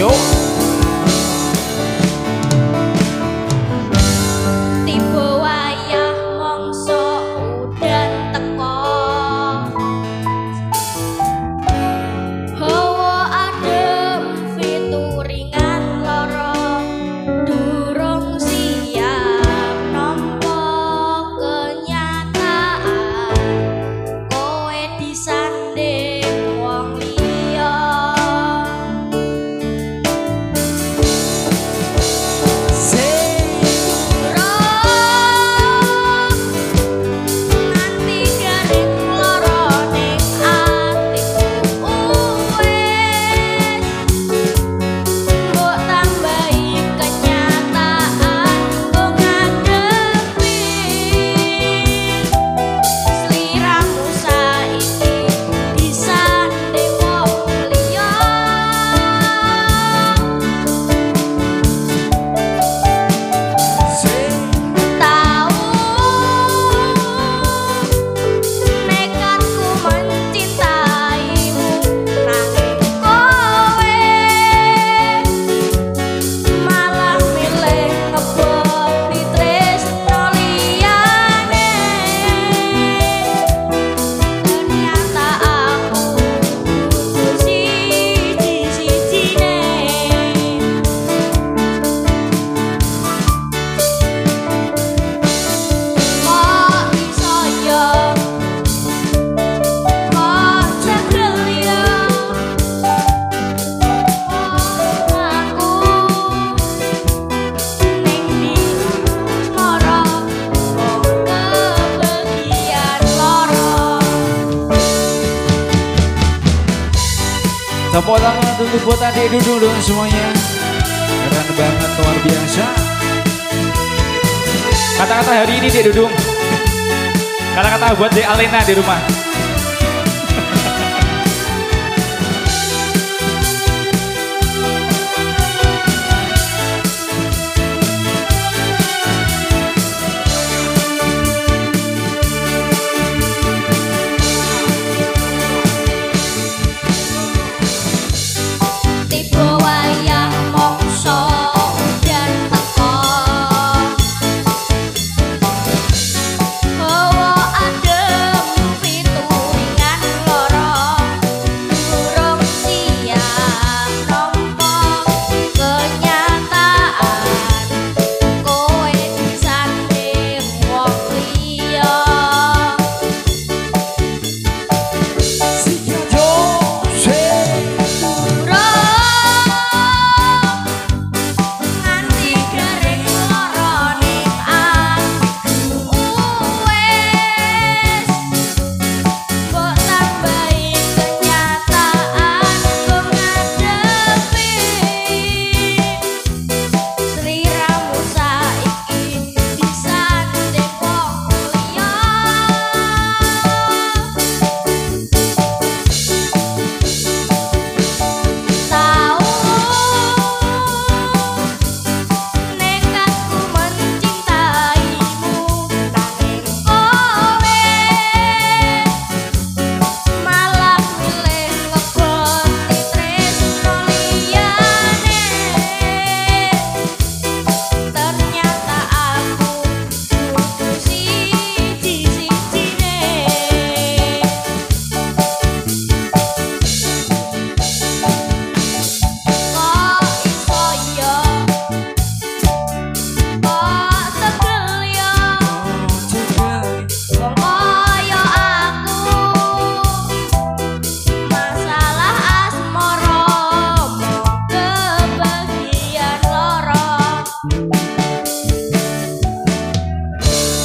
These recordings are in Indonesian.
Yo. Tepuk tangan dulu buat adik duduk dong semuanya. Keren banget, luar biasa. Kata-kata hari ini Dek Dudung. Kata-kata buat Dek Alena di rumah.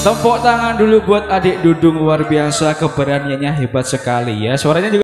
Tepuk tangan dulu buat adik Dudung luar biasa keberaniannya hebat sekali ya. Suaranya juga